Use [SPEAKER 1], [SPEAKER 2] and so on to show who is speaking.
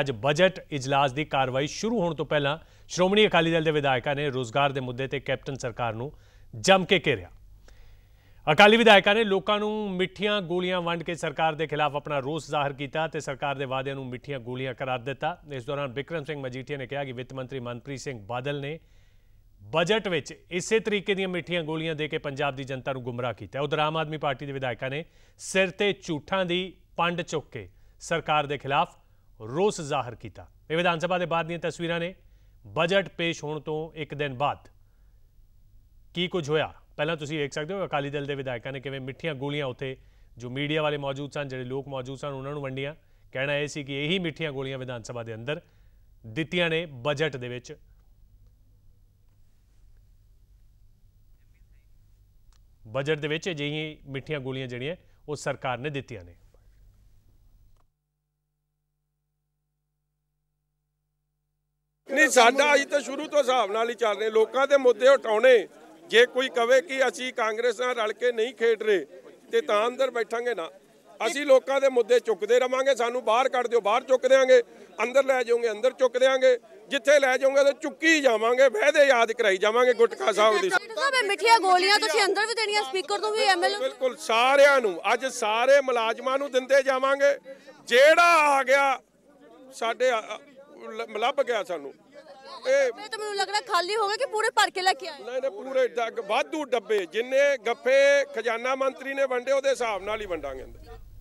[SPEAKER 1] ਅੱਜ ਬਜਟ ਇਜਲਾਸ ਦੀ ਕਾਰਵਾਈ ਸ਼ੁਰੂ ਹੋਣ ਤੋਂ ਪਹਿਲਾਂ ਸ਼੍ਰੋਮਣੀ ਅਕਾਲੀ ਦਲ ਦੇ ਵਿਧਾਇਕਾਂ ਨੇ ਰੋਜ਼ਗਾਰ ਦੇ ਮੁੱਦੇ ਤੇ ਕੈਪਟਨ ਸਰਕਾਰ ਨੂੰ ਜੰਮ ਕੇ ਘੇਰਿਆ। ਅਕਾਲੀ ਵਿਧਾਇਕਾਂ ਨੇ ਲੋਕਾਂ ਨੂੰ ਮਿੱਠੀਆਂ ਗੋਲੀਆਂ ਵੰਡ ਕੇ ਸਰਕਾਰ ਦੇ ਖਿਲਾਫ ਆਪਣਾ ਰੋਸ ਜ਼ਾਹਰ ਕੀਤਾ ਤੇ ਸਰਕਾਰ ਦੇ ਵਾਅਦਿਆਂ ਨੂੰ ਮਿੱਠੀਆਂ ਗੋਲੀਆਂ ਕਰਾਰ ਦਿੱਤਾ। ਇਸ ਦੌਰਾਨ ਬਿਕਰਮ ਸਿੰਘ ਮਜੀਠੀਆ ਨੇ ਕਿਹਾ ਕਿ ਵਿੱਤ ਮੰਤਰੀ ਮਨਪ੍ਰੀਤ ਸਿੰਘ ਬਾਦਲ ਨੇ ਬਜਟ ਵਿੱਚ ਇਸੇ ਤਰੀਕੇ ਦੀਆਂ ਮਿੱਠੀਆਂ ਗੋਲੀਆਂ ਦੇ ਕੇ ਪੰਜਾਬ ਦੀ ਜਨਤਾ ਨੂੰ ਗੁੰਮਰਾਹ ਕੀਤਾ। ਉਧਰ ਆਮ ਆਦਮੀ ਪਾਰਟੀ ਦੇ ਵਿਧਾਇਕਾਂ ਨੇ ਸਿਰ ਤੇ ਝੂਠਾਂ ਦੀ ਪੰਡ ਚੁੱਕ ਕੇ ਸਰਕਾਰ ਦੇ ਖਿਲਾਫ ਰੋਸ ਜ਼ਾਹਰ ਕੀਤਾ। ਇਹ ਵਿਧਾਨ ਸਭਾ ਦੇ ਬਾਅਦ ਦੀਆਂ ਤਸਵੀਰਾਂ ਨੇ। ਬਜਟ ਪੇਸ਼ ਹੋਣ ਤੋਂ ਇੱਕ ਦਿਨ ਬਾਅਦ ਕੀ ਕੁਝ ਹੋਇਆ? ਪਹਿਲਾਂ ਤੁਸੀਂ ਵੇਖ ਸਕਦੇ ਹੋ, ਅਕਾਲੀ ਦਲ ਦੇ ਵਿਧਾਇਕਾਂ ਨੇ ਕਿਵੇਂ ਮਿੱਠੀਆਂ ਗੋਲੀਆਂ ਉੱਥੇ, ਜੋ ਮੀਡੀਆ ਵਾਲੇ ਮੌਜੂਦ ਸਨ, ਜਿਹੜੇ ਲੋਕ ਮੌਜੂਦ ਸਨ, ਉਹਨਾਂ ਨੂੰ ਵੰਡੀਆਂ। ਕਹਿਣਾ ਇਹ ਸੀ ਕਿ ਇਹੀ ਮਿੱਠੀਆਂ ਗੋਲੀਆਂ ਵਿਧਾਨ ਸਭਾ ਦੇ ਅੰਦਰ ਦਿੱਤੀਆਂ ਨੇ ਬਜਟ ਦੇ ਵਿੱਚ। ਬਜਟ ਦੇ ਵਿੱਚ ਅਜਿਹੀਆਂ ਮਿੱਠੀਆਂ ਗੋਲੀਆਂ ਜਿਹੜੀਆਂ, ਉਹ ਸਰਕਾਰ ਨੇ ਦਿੱਤੀਆਂ ਨੇ।
[SPEAKER 2] ਨਹੀਂ ਸਾਡਾ ਅਸੀਂ ਤਾਂ ਸ਼ੁਰੂ ਤੋਂ ਹਿਸਾਬ ਨਾਲ ਹੀ ਚੱਲ ਰਹੇ। ਲੋਕਾਂ ਦੇ ਮੁੱਦੇ ਉਠਾਉਣੇ। ਜੇ ਕੋਈ ਕਵੇ ਕਿ ਅਸੀਂ ਕਾਂਗਰਸ ਨਾਲ ਰਲ ਕੇ ਨਹੀਂ ਖੇਡ ਰਹੇ ਤੇ ਤਾਂ ਅੰਦਰ ਬੈਠਾਂਗੇ ਨਾ। ਅਸੀਂ ਲੋਕਾਂ ਦੇ ਮੁੱਦੇ ਚੁੱਕਦੇ ਰਵਾਂਗੇ ਸਾਨੂੰ ਬਾਹਰ ਕੱਢ ਦਿਓ ਬਾਹਰ ਚੁੱਕ ਦਿਆਂਗੇ। ਅੰਦਰ ਲੈ ਜਾਓਗੇ ਅੰਦਰ ਚੁੱਕ ਦਿਆਂਗੇ। ਜਿੱਥੇ ਲੈ ਜਾਓਗੇ ਤੇ ਚੁੱਕੀ ਜਾਵਾਂਗੇ ਵਾਅਦੇ ਯਾਦ ਕਰਾਈ ਜਾਵਾਂਗੇ ਗੁਟਕਾ ਸਾਹਿਬ ਦੀ।
[SPEAKER 3] ਸਾਹਿਬ ਮਿੱਠੀਆਂ ਗੋਲੀਆਂ ਤੁਸੀਂ ਅੰਦਰ ਵੀ ਦੇਣੀਆਂ ਸਪੀਕਰ ਤੋਂ ਵੀ ਐਮਐਲ
[SPEAKER 2] ਬਿਲਕੁਲ ਸਾਰਿਆਂ ਨੂੰ ਅੱਜ ਸਾਰੇ ਮੁਲਾਜ਼ਮਾਂ ਨੂੰ ਦਿੰਦੇ ਜਾਵਾਂਗੇ। ਜਿਹੜਾ ਆ ਗਿਆ ਸਾਡੇ ਲੱਭ ਗਿਆ ਸਾਨੂੰ। ਇਹ
[SPEAKER 3] ਤਾਂ ਮੈਨੂੰ ਲੱਗ ਰਿਹਾ ਖਾਲੀ ਹੋ ਗਏ ਕਿ ਪੂਰੇ ਭਰ ਕੇ ਲੈ ਕੇ ਆਏ।
[SPEAKER 2] ਨਹੀਂ ਨਹੀਂ ਪੂਰੇ ਡੱਗ- ਵਾਧੂ ਡੱਬੇ ਜਿੰਨੇ ਗੱਫੇ ਖਜ਼ਾਨਾ ਮੰਤਰੀ ਨੇ ਵੰਡੇ ਉਹਦੇ ਹਿਸਾਬ ਨਾਲ ਹੀ ਵੰਡਾਂਗੇ।